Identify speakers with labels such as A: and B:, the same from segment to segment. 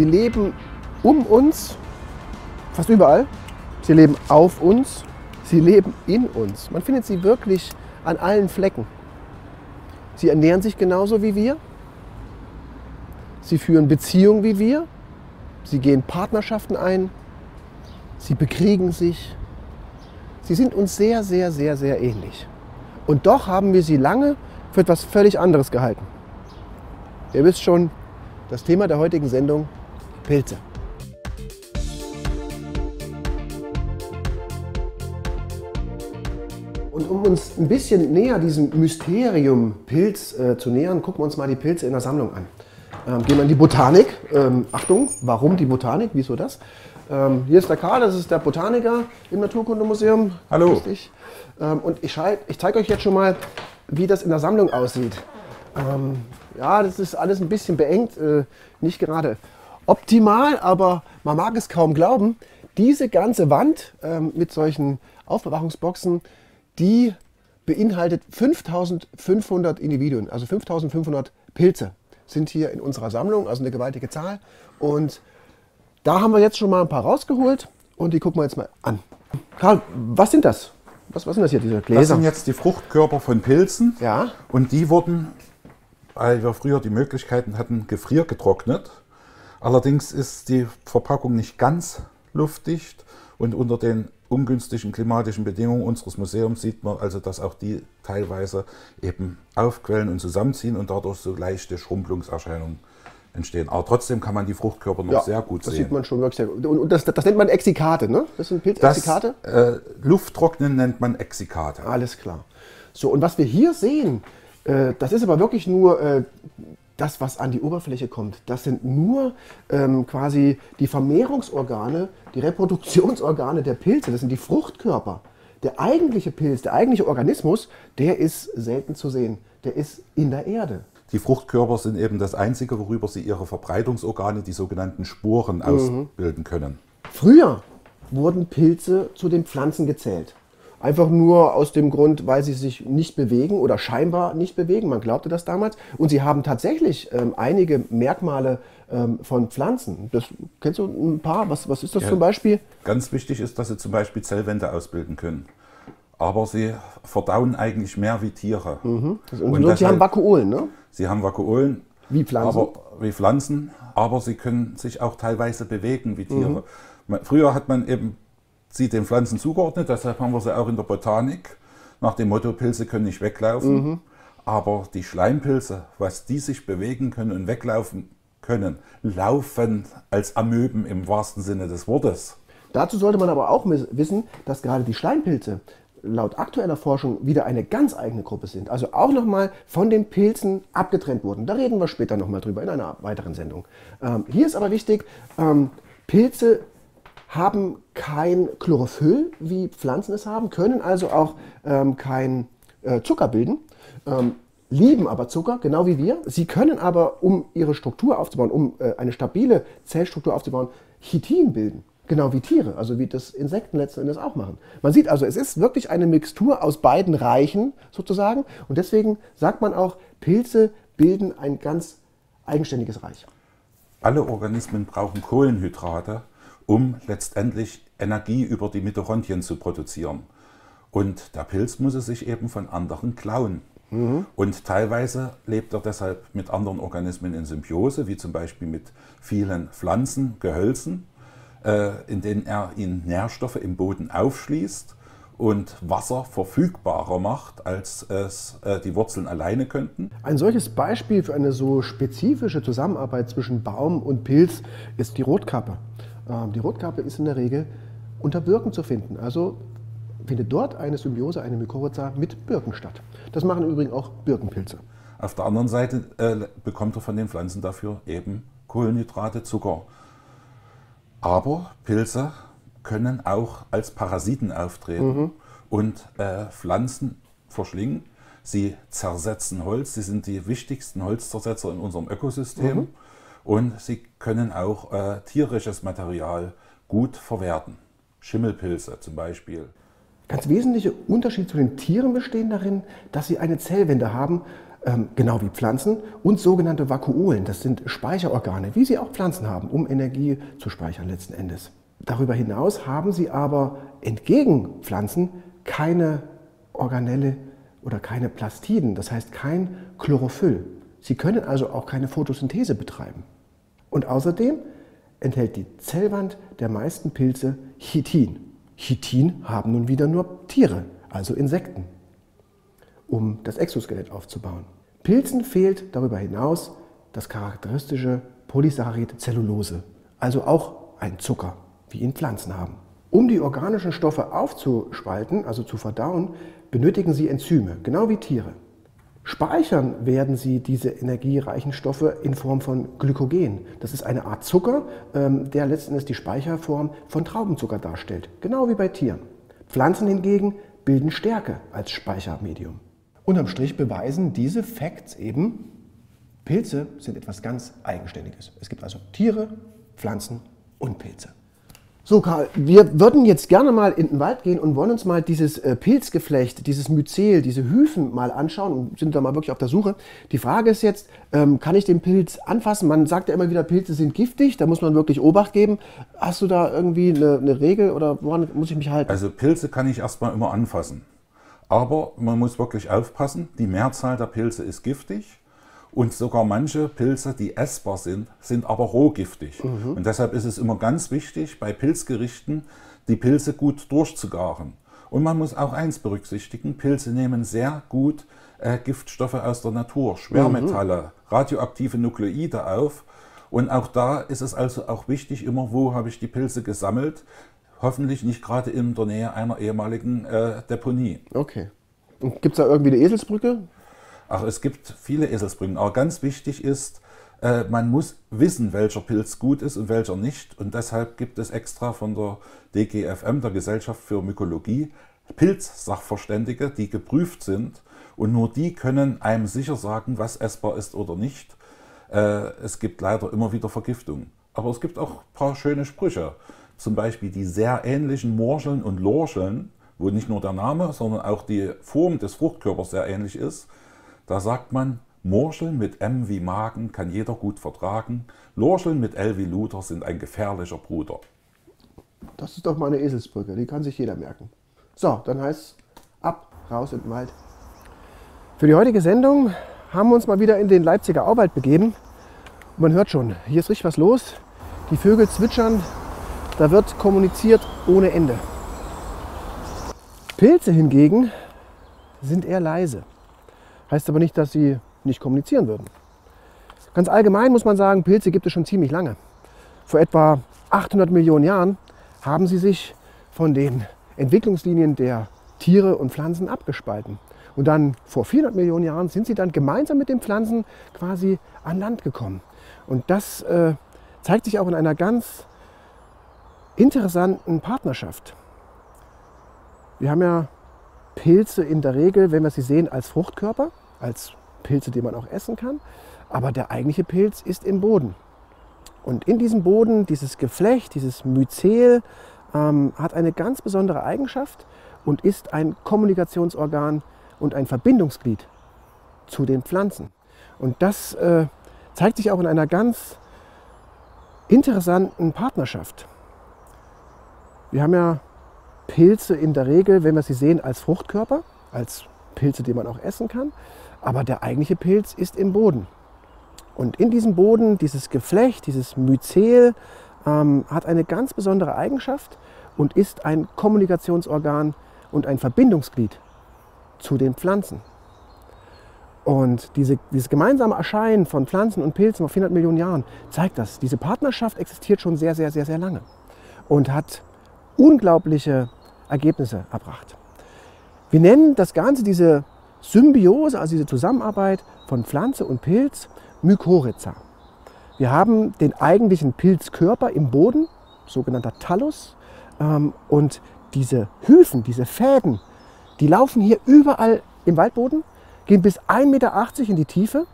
A: Sie leben um uns, fast überall. Sie leben auf uns. Sie leben in uns. Man findet sie wirklich an allen Flecken. Sie ernähren sich genauso wie wir. Sie führen Beziehungen wie wir. Sie gehen Partnerschaften ein. Sie bekriegen sich. Sie sind uns sehr, sehr, sehr, sehr ähnlich. Und doch haben wir sie lange für etwas völlig anderes gehalten. Ihr wisst schon, das Thema der heutigen Sendung, Pilze. Und um uns ein bisschen näher diesem Mysterium Pilz äh, zu nähern, gucken wir uns mal die Pilze in der Sammlung an. Ähm, gehen wir in die Botanik. Ähm, Achtung, warum die Botanik? Wieso das? Ähm, hier ist der Karl, das ist der Botaniker im Naturkundemuseum.
B: Hallo.
A: Ähm, und ich, ich zeige euch jetzt schon mal, wie das in der Sammlung aussieht. Ähm, ja, das ist alles ein bisschen beengt, äh, nicht gerade optimal, aber man mag es kaum glauben. Diese ganze Wand ähm, mit solchen Aufbewahrungsboxen, die beinhaltet 5500 Individuen, also 5500 Pilze sind hier in unserer Sammlung, also eine gewaltige Zahl. Und da haben wir jetzt schon mal ein paar rausgeholt und die gucken wir jetzt mal an. Karl, was sind das? Was, was sind das hier, diese
B: Das
A: Gläser?
B: sind jetzt die Fruchtkörper von Pilzen.
A: Ja.
B: Und die wurden, weil wir früher die Möglichkeiten hatten, gefriergetrocknet. Allerdings ist die Verpackung nicht ganz luftdicht und unter den ungünstigen klimatischen Bedingungen unseres Museums sieht man also, dass auch die teilweise eben aufquellen und zusammenziehen und dadurch so leichte Schrumpelungserscheinungen entstehen. Aber trotzdem kann man die Fruchtkörper noch sehr gut
A: das
B: sehen.
A: sieht man schon wirklich sehr gut. Und, das, das nennt man Exikate, ne? Das sind
B: das
A: Pilzexikate?
B: äh, Lufttrocknen nennt man Exikate.
A: Alles klar. So, und was wir hier sehen, äh, das ist aber wirklich nur äh, das, was an die Oberfläche kommt. Das sind nur ähm, quasi die Vermehrungsorgane, die Reproduktionsorgane der Pilze. Das sind die Fruchtkörper. Der eigentliche Pilz, der eigentliche Organismus, der ist selten zu sehen. Der ist in der Erde.
B: Die Fruchtkörper sind eben das Einzige, worüber sie ihre Verbreitungsorgane, die sogenannten Sporen, ausbilden können.
A: Früher wurden Pilze zu den Pflanzen gezählt. Einfach nur aus dem Grund, weil sie sich nicht bewegen oder scheinbar nicht bewegen. Man glaubte das damals. Und sie haben tatsächlich ähm, einige Merkmale ähm, von Pflanzen. Das, kennst du ein paar? Was, was ist das
B: Ja.
A: zum Beispiel?
B: Ganz wichtig ist, dass sie zum Beispiel Zellwände ausbilden können. Aber sie verdauen eigentlich mehr wie Tiere.
A: Und,
B: Und
A: und sie
B: deshalb-
A: haben Vakuolen, ne?
B: Sie haben Vakuolen.
A: Wie Pflanzen?
B: Aber, wie Pflanzen, aber sie können sich auch teilweise bewegen wie
A: Mhm.
B: Tiere. Man, früher hat man eben sie den Pflanzen zugeordnet, deshalb haben wir sie auch in der Botanik nach dem Motto, Pilze können nicht weglaufen.
A: Mhm.
B: Aber die Schleimpilze, was die sich bewegen können und weglaufen können, laufen als Amöben im wahrsten Sinne des Wortes.
A: Dazu sollte man aber auch wissen, dass gerade die Schleimpilze laut aktueller Forschung wieder eine ganz eigene Gruppe sind. Also auch nochmal von den Pilzen abgetrennt wurden. Da reden wir später nochmal drüber in einer weiteren Sendung. Ähm, hier ist aber wichtig, ähm, Pilze haben kein Chlorophyll, wie Pflanzen es haben, können also auch ähm, kein äh, Zucker bilden, ähm, lieben aber Zucker, genau wie wir. Sie können aber, um ihre Struktur aufzubauen, um äh, eine stabile Zellstruktur aufzubauen, Chitin bilden. Genau wie Tiere, also wie das Insekten letzten Endes auch machen. Man sieht also, es ist wirklich eine Mixtur aus beiden Reichen sozusagen. Und deswegen sagt man auch, Pilze bilden ein ganz eigenständiges Reich.
B: Alle Organismen brauchen Kohlenhydrate, um letztendlich Energie über die Mitochondrien zu produzieren. Und der Pilz muss es sich eben von anderen klauen. Und teilweise lebt er deshalb mit anderen Organismen in Symbiose, wie zum Beispiel mit vielen Pflanzen, Gehölzen, äh, in denen er ihnen Nährstoffe im Boden aufschließt und Wasser verfügbarer macht, als es äh, die Wurzeln alleine könnten.
A: Ein solches Beispiel für eine so spezifische Zusammenarbeit zwischen Baum und Pilz ist die Rotkappe. Die Rotkappe ist in der Regel unter Birken zu finden. Also findet dort eine Symbiose, eine Mykorrhiza mit Birken statt. Das machen im Übrigen auch Birkenpilze.
B: Auf der anderen Seite äh, bekommt er von den Pflanzen dafür eben Kohlenhydrate, Zucker. Aber Pilze können auch als Parasiten auftreten und äh, Pflanzen verschlingen. Sie zersetzen Holz, sie sind die wichtigsten Holzzersetzer in unserem Ökosystem und sie können auch äh, tierisches Material gut verwerten. Schimmelpilze zum Beispiel.
A: Ganz wesentlicher Unterschied zu den Tieren bestehen darin, dass sie eine Zellwände haben, ähm, genau wie Pflanzen, und sogenannte Vakuolen. Das sind Speicherorgane, wie sie auch Pflanzen haben, um Energie zu speichern letzten Endes. Darüber hinaus haben sie aber entgegen Pflanzen keine Organelle oder keine Plastiden, das heißt kein Chlorophyll. Sie können also auch keine Photosynthese betreiben. Und außerdem enthält die Zellwand der meisten Pilze Chitin. Chitin haben nun wieder nur Tiere, also Insekten, um das Exoskelett aufzubauen. Pilzen fehlt darüber hinaus das charakteristische Polysaccharid Zellulose, also auch ein Zucker, wie ihn Pflanzen haben. Um die organischen Stoffe aufzuspalten, also zu verdauen, benötigen sie Enzyme, genau wie Tiere. Speichern werden sie diese energiereichen Stoffe in Form von Glykogen. Das ist eine Art Zucker, ähm, der letztendlich die Speicherform von Traubenzucker darstellt, genau wie bei Tieren. Pflanzen hingegen bilden Stärke als Speichermedium. Unterm Strich beweisen diese Facts eben, Pilze sind etwas ganz Eigenständiges. Es gibt also Tiere, Pflanzen und Pilze. So, Karl, wir würden jetzt gerne mal in den Wald gehen und wollen uns mal dieses äh, Pilzgeflecht, dieses Myzel, diese Hyphen mal anschauen und sind da mal wirklich auf der Suche. Die Frage ist jetzt, ähm, kann ich den Pilz anfassen? Man sagt ja immer wieder, Pilze sind giftig, da muss man wirklich Obacht geben. Hast du da irgendwie eine, eine Regel oder woran muss ich mich halten?
B: Also Pilze kann ich erstmal immer anfassen. Aber man muss wirklich aufpassen, die Mehrzahl der Pilze ist giftig. Und sogar manche Pilze, die essbar sind, sind aber rohgiftig. Mhm. Und deshalb ist es immer ganz wichtig, bei Pilzgerichten die Pilze gut durchzugaren. Und man muss auch eins berücksichtigen, Pilze nehmen sehr gut äh, Giftstoffe aus der Natur, Schwermetalle, mhm. radioaktive Nukleide auf. Und auch da ist es also auch wichtig, immer wo habe ich die Pilze gesammelt. Hoffentlich nicht gerade in der Nähe einer ehemaligen äh, Deponie.
A: Okay. Und gibt es da irgendwie eine Eselsbrücke?
B: Ach, es gibt viele Eselsbrücken, aber ganz wichtig ist, äh, man muss wissen, welcher Pilz gut ist und welcher nicht. Und deshalb gibt es extra von der DGFM, der Gesellschaft für Mykologie, Pilzsachverständige, die geprüft sind. Und nur die können einem sicher sagen, was essbar ist oder nicht. Äh, es gibt leider immer wieder Vergiftungen. Aber es gibt auch ein paar schöne Sprüche. Zum Beispiel die sehr ähnlichen Morscheln und Lorscheln, wo nicht nur der Name, sondern auch die Form des Fruchtkörpers sehr ähnlich ist. Da sagt man, Morscheln mit M wie Magen kann jeder gut vertragen, Lorscheln mit L wie Luder sind ein gefährlicher Bruder.
A: Das ist doch mal eine Eselsbrücke, die kann sich jeder merken. So, dann heißt es ab, raus in den Wald. Für die heutige Sendung haben wir uns mal wieder in den Leipziger Auwald begeben. Und man hört schon, hier ist richtig was los. Die Vögel zwitschern, da wird kommuniziert ohne Ende. Pilze hingegen sind eher leise. Heißt aber nicht, dass sie nicht kommunizieren würden. Ganz allgemein muss man sagen, Pilze gibt es schon ziemlich lange. Vor etwa 800 Millionen Jahren haben sie sich von den Entwicklungslinien der Tiere und Pflanzen abgespalten. Und dann vor 400 Millionen Jahren sind sie dann gemeinsam mit den Pflanzen quasi an Land gekommen. Und das äh, zeigt sich auch in einer ganz interessanten Partnerschaft. Wir haben ja Pilze in der Regel, wenn wir sie sehen, als Fruchtkörper als Pilze, die man auch essen kann. Aber der eigentliche Pilz ist im Boden. Und in diesem Boden, dieses Geflecht, dieses Myzel, ähm, hat eine ganz besondere Eigenschaft und ist ein Kommunikationsorgan und ein Verbindungsglied zu den Pflanzen. Und das äh, zeigt sich auch in einer ganz interessanten Partnerschaft. Wir haben ja Pilze in der Regel, wenn wir sie sehen, als Fruchtkörper, als Pilze, die man auch essen kann. Aber der eigentliche Pilz ist im Boden. Und in diesem Boden, dieses Geflecht, dieses Myzel, ähm, hat eine ganz besondere Eigenschaft und ist ein Kommunikationsorgan und ein Verbindungsglied zu den Pflanzen. Und diese, dieses gemeinsame Erscheinen von Pflanzen und Pilzen vor 400 Millionen Jahren zeigt das. Diese Partnerschaft existiert schon sehr, sehr, sehr, sehr lange und hat unglaubliche Ergebnisse erbracht. Wir nennen das Ganze, diese Symbiose, also diese Zusammenarbeit von Pflanze und Pilz, Mykorrhiza. Wir haben den eigentlichen Pilzkörper im Boden, sogenannter Thallus, ähm, und diese Hyphen, diese Fäden, die laufen hier überall im Waldboden, gehen bis 1,80 Meter in die Tiefe.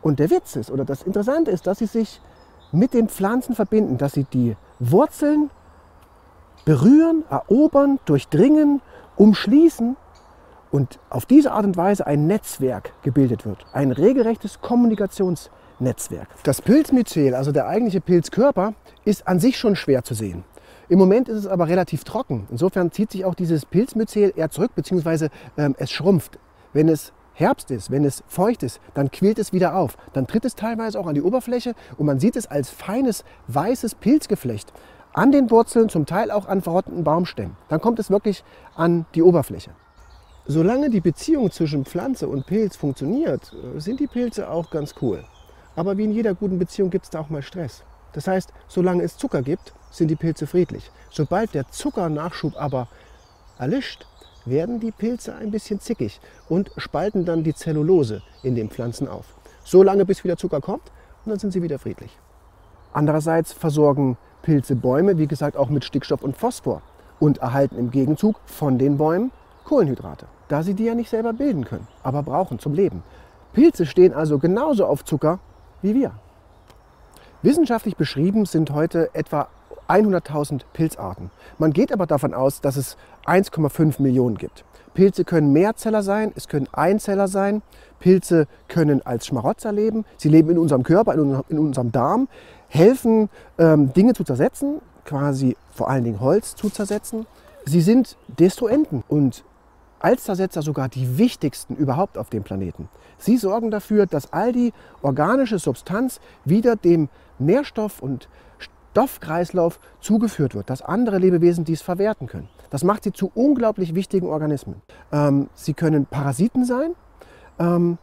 A: Und der Witz ist, oder das Interessante ist, dass sie sich mit den Pflanzen verbinden, dass sie die Wurzeln berühren, erobern, durchdringen, umschließen Und auf diese Art und Weise ein Netzwerk gebildet wird, ein regelrechtes Kommunikationsnetzwerk. Das Pilzmyzel, also der eigentliche Pilzkörper, ist an sich schon schwer zu sehen. Im Moment ist es aber relativ trocken. Insofern zieht sich auch dieses Pilzmyzel eher zurück, beziehungsweise ähm, es schrumpft. Wenn es Herbst ist, wenn es feucht ist, dann quillt es wieder auf. Dann tritt es teilweise auch an die Oberfläche und man sieht es als feines, weißes Pilzgeflecht an den Wurzeln, zum Teil auch an verrotteten Baumstämmen. Dann kommt es wirklich an die Oberfläche. Solange die Beziehung zwischen Pflanze und Pilz funktioniert, sind die Pilze auch ganz cool. Aber wie in jeder guten Beziehung gibt es da auch mal Stress. Das heißt, solange es Zucker gibt, sind die Pilze friedlich. Sobald der Zuckernachschub aber erlischt, werden die Pilze ein bisschen zickig und spalten dann die Zellulose in den Pflanzen auf. So lange, bis wieder Zucker kommt und dann sind sie wieder friedlich. Andererseits versorgen Pilze Bäume, wie gesagt, auch mit Stickstoff und Phosphor und erhalten im Gegenzug von den Bäumen Kohlenhydrate, da sie die ja nicht selber bilden können, aber brauchen zum Leben. Pilze stehen also genauso auf Zucker wie wir. Wissenschaftlich beschrieben sind heute etwa 100.000 Pilzarten. Man geht aber davon aus, dass es 1,5 Millionen gibt. Pilze können Mehrzeller sein, es können Einzeller sein. Pilze können als Schmarotzer leben. Sie leben in unserem Körper, in unserem Darm, helfen ähm, Dinge zu zersetzen, quasi vor allen Dingen Holz zu zersetzen. Sie sind Destruenten und als Zersetzer sogar die wichtigsten überhaupt auf dem Planeten. Sie sorgen dafür, dass all die organische Substanz wieder dem Nährstoff- und Stoffkreislauf zugeführt wird, dass andere Lebewesen dies verwerten können. Das macht sie zu unglaublich wichtigen Organismen. Ähm, sie können Parasiten sein ähm,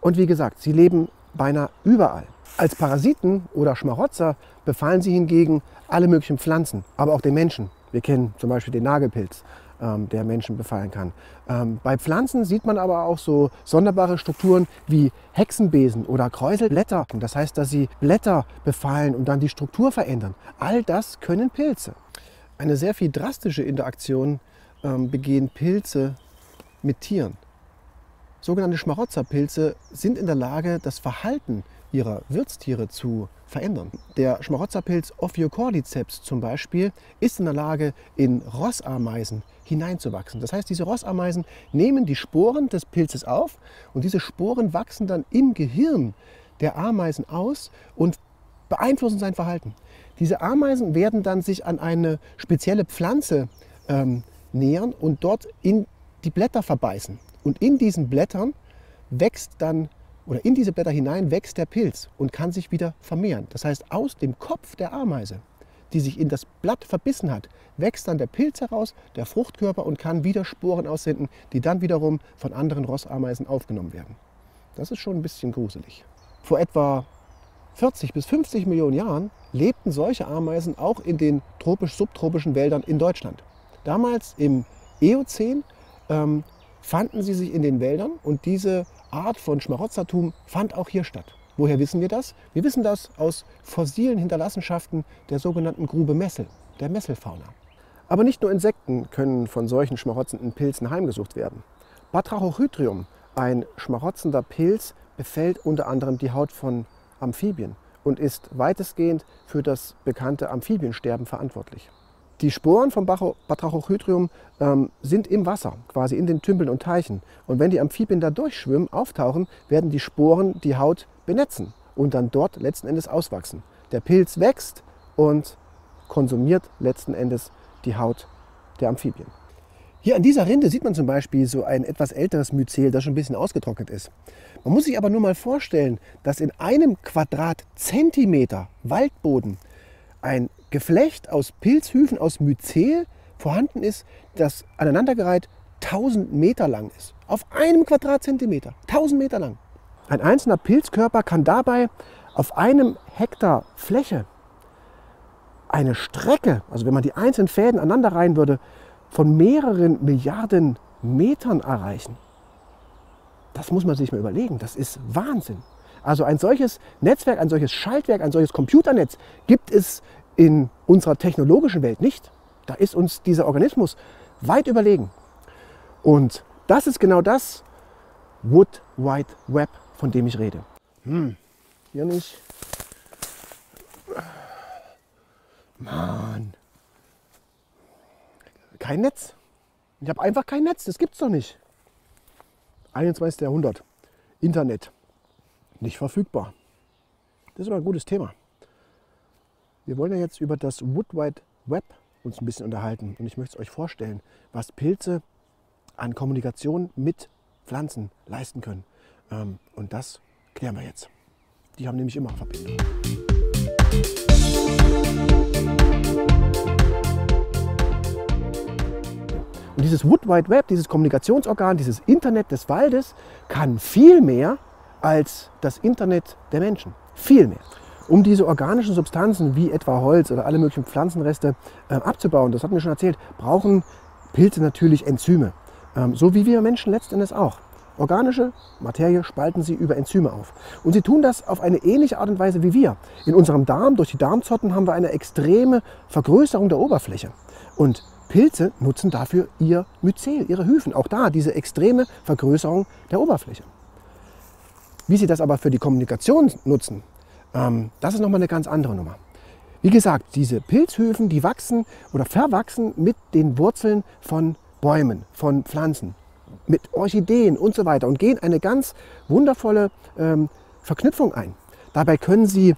A: und wie gesagt, sie leben beinahe überall. Als Parasiten oder Schmarotzer befallen sie hingegen alle möglichen Pflanzen, aber auch den Menschen. Wir kennen zum Beispiel den Nagelpilz ähm, der Menschen befallen kann. Ähm, bei Pflanzen sieht man aber auch so sonderbare Strukturen wie Hexenbesen oder Kräuselblätter. Das heißt, dass sie Blätter befallen und dann die Struktur verändern. All das können Pilze. Eine sehr viel drastische Interaktion ähm, begehen Pilze mit Tieren. Sogenannte Schmarotzerpilze sind in der Lage, das Verhalten ihrer Wirtstiere zu verändern. Der Schmarotzerpilz Ophiocordyceps zum Beispiel ist in der Lage, in Rossameisen hineinzuwachsen. Das heißt, diese Rossameisen nehmen die Sporen des Pilzes auf und diese Sporen wachsen dann im Gehirn der Ameisen aus und beeinflussen sein Verhalten. Diese Ameisen werden dann sich an eine spezielle Pflanze ähm, nähern und dort in die Blätter verbeißen. Und in diesen Blättern wächst dann oder in diese Blätter hinein wächst der Pilz und kann sich wieder vermehren. Das heißt, aus dem Kopf der Ameise, die sich in das Blatt verbissen hat, wächst dann der Pilz heraus, der Fruchtkörper und kann wieder Sporen aussenden, die dann wiederum von anderen Rossameisen aufgenommen werden. Das ist schon ein bisschen gruselig. Vor etwa 40 bis 50 Millionen Jahren lebten solche Ameisen auch in den tropisch-subtropischen Wäldern in Deutschland. Damals im Eozän ähm, fanden sie sich in den Wäldern und diese Art von Schmarotzertum fand auch hier statt. Woher wissen wir das? Wir wissen das aus fossilen Hinterlassenschaften der sogenannten Grube Messel, der Messelfauna. Aber nicht nur Insekten können von solchen schmarotzenden Pilzen heimgesucht werden. Batrachochytrium, ein schmarotzender Pilz, befällt unter anderem die Haut von Amphibien und ist weitestgehend für das bekannte Amphibiensterben verantwortlich. Die Sporen vom Batrachochytrium ähm, sind im Wasser, quasi in den Tümpeln und Teichen. Und wenn die Amphibien da durchschwimmen, auftauchen, werden die Sporen die Haut benetzen und dann dort letzten Endes auswachsen. Der Pilz wächst und konsumiert letzten Endes die Haut der Amphibien. Hier an dieser Rinde sieht man zum Beispiel so ein etwas älteres Myzel, das schon ein bisschen ausgetrocknet ist. Man muss sich aber nur mal vorstellen, dass in einem Quadratzentimeter Waldboden ein Geflecht aus Pilzhüfen aus Myzel vorhanden ist, das aneinandergereiht 1000 Meter lang ist. Auf einem Quadratzentimeter. 1000 Meter lang. Ein einzelner Pilzkörper kann dabei auf einem Hektar Fläche eine Strecke, also wenn man die einzelnen Fäden aneinander reihen würde, von mehreren Milliarden Metern erreichen. Das muss man sich mal überlegen. Das ist Wahnsinn. Also ein solches Netzwerk, ein solches Schaltwerk, ein solches Computernetz gibt es in unserer technologischen Welt nicht. Da ist uns dieser Organismus weit überlegen. Und das ist genau das Wood Wide Web, von dem ich rede. Hm, hier nicht. Mann. Kein Netz. Ich habe einfach kein Netz, das gibt's doch nicht. 21. Jahrhundert, Internet, nicht verfügbar. Das ist aber ein gutes Thema. Wir wollen ja jetzt über das Wood Wide Web uns ein bisschen unterhalten und ich möchte es euch vorstellen, was Pilze an Kommunikation mit Pflanzen leisten können. Ähm, und das klären wir jetzt. Die haben nämlich immer Verbindung. Und dieses Wood Wide Web, dieses Kommunikationsorgan, dieses Internet des Waldes kann viel mehr als das Internet der Menschen. Viel mehr. Um diese organischen Substanzen wie etwa Holz oder alle möglichen Pflanzenreste äh, abzubauen, das hatten wir schon erzählt, brauchen Pilze natürlich Enzyme. Ähm, so wie wir Menschen letztendlich auch. Organische Materie spalten sie über Enzyme auf. Und sie tun das auf eine ähnliche Art und Weise wie wir. In unserem Darm, durch die Darmzotten, haben wir eine extreme Vergrößerung der Oberfläche. Und Pilze nutzen dafür ihr Myzel, ihre Hyphen. Auch da diese extreme Vergrößerung der Oberfläche. Wie sie das aber für die Kommunikation nutzen, ähm, das ist nochmal eine ganz andere Nummer. Wie gesagt, diese Pilzhöfen, die wachsen oder verwachsen mit den Wurzeln von Bäumen, von Pflanzen, mit Orchideen und so weiter und gehen eine ganz wundervolle ähm, Verknüpfung ein. Dabei können sie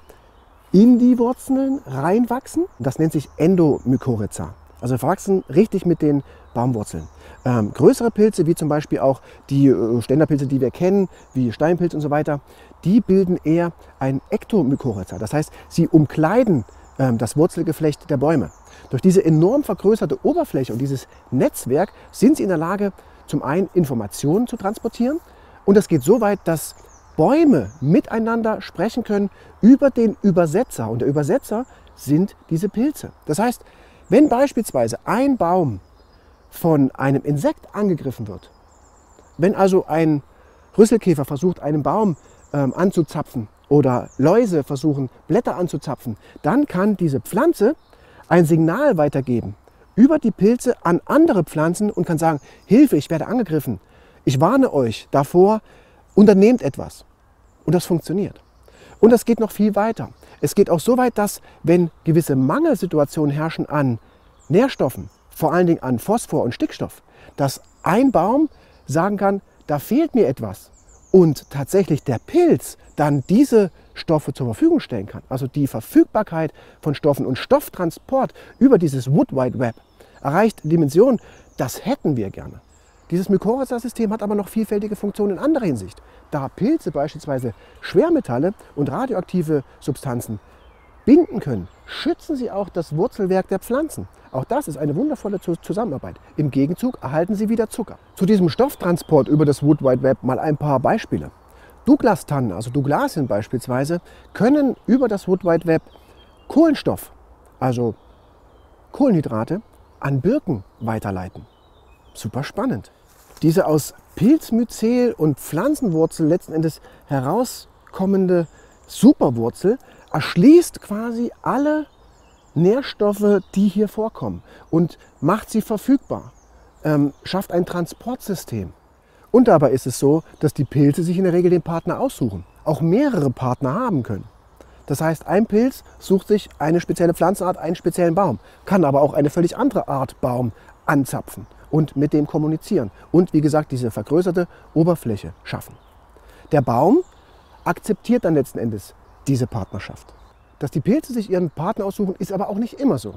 A: in die Wurzeln reinwachsen. Das nennt sich Endomykorrhiza. Also verwachsen richtig mit den Baumwurzeln. Ähm, größere Pilze, wie zum Beispiel auch die äh, Ständerpilze, die wir kennen, wie Steinpilz und so weiter, die bilden eher ein Ektomykorrhiza. Das heißt, sie umkleiden ähm, das Wurzelgeflecht der Bäume. Durch diese enorm vergrößerte Oberfläche und dieses Netzwerk sind sie in der Lage, zum einen Informationen zu transportieren und das geht so weit, dass Bäume miteinander sprechen können über den Übersetzer. Und der Übersetzer sind diese Pilze. Das heißt, wenn beispielsweise ein Baum von einem Insekt angegriffen wird, wenn also ein Rüsselkäfer versucht, einen Baum ähm, anzuzapfen oder Läuse versuchen, Blätter anzuzapfen, dann kann diese Pflanze ein Signal weitergeben über die Pilze an andere Pflanzen und kann sagen, Hilfe, ich werde angegriffen. Ich warne euch davor, unternehmt etwas. Und das funktioniert. Und das geht noch viel weiter. Es geht auch so weit, dass wenn gewisse Mangelsituationen herrschen an Nährstoffen, vor allen Dingen an Phosphor und Stickstoff, dass ein Baum sagen kann, da fehlt mir etwas. Und tatsächlich der Pilz dann diese Stoffe zur Verfügung stellen kann. Also die Verfügbarkeit von Stoffen und Stofftransport über dieses Wood Wide Web erreicht Dimensionen, das hätten wir gerne. Dieses Mykorrhiza-System hat aber noch vielfältige Funktionen in anderer Hinsicht. Da Pilze beispielsweise Schwermetalle und radioaktive Substanzen binden können, schützen sie auch das Wurzelwerk der Pflanzen. Auch das ist eine wundervolle Zusammenarbeit. Im Gegenzug erhalten sie wieder Zucker. Zu diesem Stofftransport über das Wood Wide Web mal ein paar Beispiele. Douglas-Tannen, also Douglasien beispielsweise, können über das Wood Wide Web Kohlenstoff, also Kohlenhydrate, an Birken weiterleiten. Super spannend. Diese aus Pilzmyzel und Pflanzenwurzel letzten Endes herauskommende Superwurzel erschließt quasi alle Nährstoffe, die hier vorkommen und macht sie verfügbar, ähm, schafft ein Transportsystem. Und dabei ist es so, dass die Pilze sich in der Regel den Partner aussuchen, auch mehrere Partner haben können. Das heißt, ein Pilz sucht sich eine spezielle Pflanzenart, einen speziellen Baum, kann aber auch eine völlig andere Art Baum anzapfen und mit dem kommunizieren und wie gesagt diese vergrößerte Oberfläche schaffen. Der Baum akzeptiert dann letzten Endes diese Partnerschaft. Dass die Pilze sich ihren Partner aussuchen, ist aber auch nicht immer so.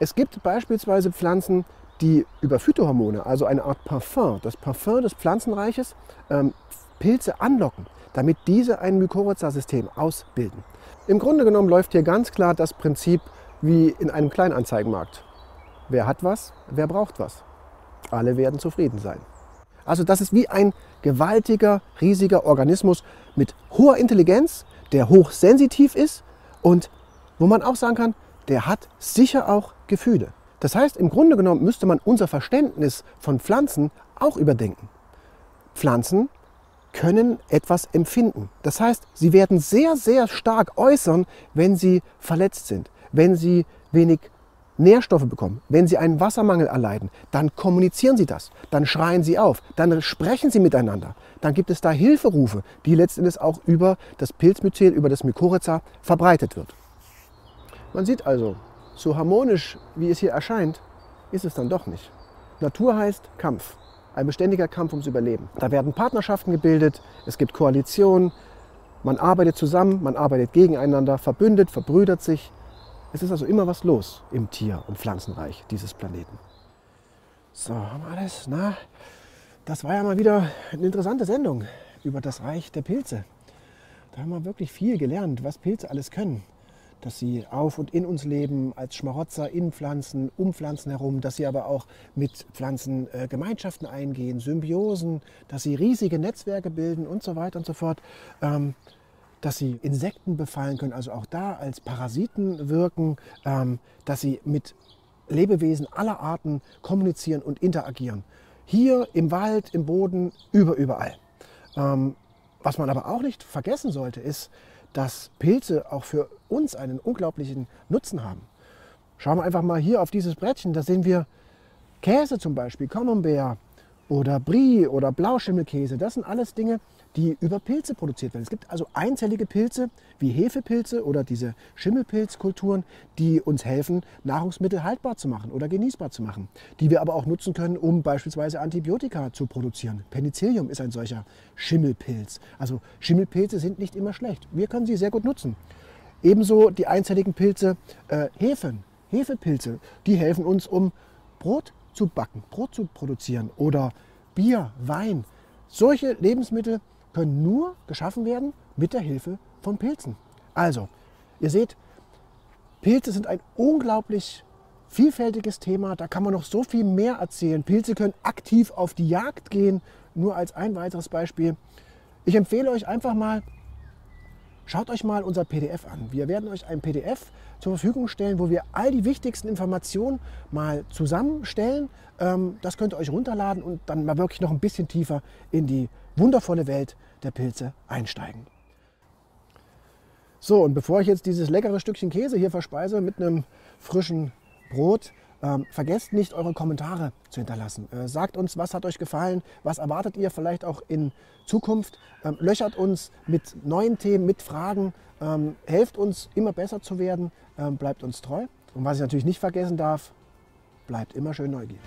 A: Es gibt beispielsweise Pflanzen, die über Phytohormone, also eine Art Parfum, das Parfum des Pflanzenreiches, ähm, Pilze anlocken, damit diese ein Mykorrhiza-System ausbilden. Im Grunde genommen läuft hier ganz klar das Prinzip wie in einem Kleinanzeigenmarkt. Wer hat was, wer braucht was. Alle werden zufrieden sein. Also das ist wie ein gewaltiger, riesiger Organismus mit hoher Intelligenz, der hochsensitiv ist und wo man auch sagen kann, der hat sicher auch Gefühle. Das heißt, im Grunde genommen müsste man unser Verständnis von Pflanzen auch überdenken. Pflanzen können etwas empfinden. Das heißt, sie werden sehr, sehr stark äußern, wenn sie verletzt sind, wenn sie wenig Nährstoffe bekommen, wenn sie einen Wassermangel erleiden, dann kommunizieren sie das, dann schreien sie auf, dann sprechen sie miteinander, dann gibt es da Hilferufe, die letztendlich auch über das Pilzmyzel, über das Mykorrhiza verbreitet wird. Man sieht also, so harmonisch wie es hier erscheint, ist es dann doch nicht. Natur heißt Kampf. ein beständiger Kampf ums Überleben. Da werden Partnerschaften gebildet, es gibt Koalitionen, man arbeitet zusammen, man arbeitet gegeneinander, verbündet, verbrüdert sich. Es ist also immer was los im Tier- und Pflanzenreich dieses Planeten. So, haben wir alles? Na, das war ja mal wieder eine interessante Sendung über das Reich der Pilze. Da haben wir wirklich viel gelernt, was Pilze alles können. Dass sie auf und in uns leben, als Schmarotzer in Pflanzen, um Pflanzen herum, dass sie aber auch mit Pflanzen äh, Gemeinschaften eingehen, Symbiosen, dass sie riesige Netzwerke bilden und so weiter und so fort. Ähm, dass sie Insekten befallen können, also auch da als Parasiten wirken, ähm, dass sie mit Lebewesen aller Arten kommunizieren und interagieren. Hier im Wald, im Boden, über, überall. Ähm, was man aber auch nicht vergessen sollte, ist, dass Pilze auch für uns einen unglaublichen Nutzen haben. Schauen wir einfach mal hier auf dieses Brettchen, da sehen wir Käse zum Beispiel, Camembert oder Brie oder Blauschimmelkäse. Das sind alles Dinge, die über Pilze produziert werden. Es gibt also einzellige Pilze wie Hefepilze oder diese Schimmelpilzkulturen, die uns helfen, Nahrungsmittel haltbar zu machen oder genießbar zu machen, die wir aber auch nutzen können, um beispielsweise Antibiotika zu produzieren. Penicillium ist ein solcher Schimmelpilz. Also Schimmelpilze sind nicht immer schlecht. Wir können sie sehr gut nutzen. Ebenso die einzelligen Pilze äh, Hefen, Hefepilze, die helfen uns, um Brot zu backen, Brot zu produzieren oder Bier, Wein. Solche Lebensmittel können nur geschaffen werden mit der Hilfe von Pilzen. Also, ihr seht, Pilze sind ein unglaublich vielfältiges Thema. Da kann man noch so viel mehr erzählen. Pilze können aktiv auf die Jagd gehen. Nur als ein weiteres Beispiel. Ich empfehle euch einfach mal, schaut euch mal unser PDF an. Wir werden euch ein PDF zur Verfügung stellen, wo wir all die wichtigsten Informationen mal zusammenstellen. Ähm, das könnt ihr euch runterladen und dann mal wirklich noch ein bisschen tiefer in die wundervolle Welt der Pilze einsteigen. So, und bevor ich jetzt dieses leckere Stückchen Käse hier verspeise mit einem frischen Brot, ähm, vergesst nicht, eure Kommentare zu hinterlassen. Äh, sagt uns, was hat euch gefallen, was erwartet ihr vielleicht auch in Zukunft. Ähm, löchert uns mit neuen Themen, mit Fragen, ähm, helft uns immer besser zu werden, ähm, bleibt uns treu. Und was ich natürlich nicht vergessen darf, bleibt immer schön neugierig.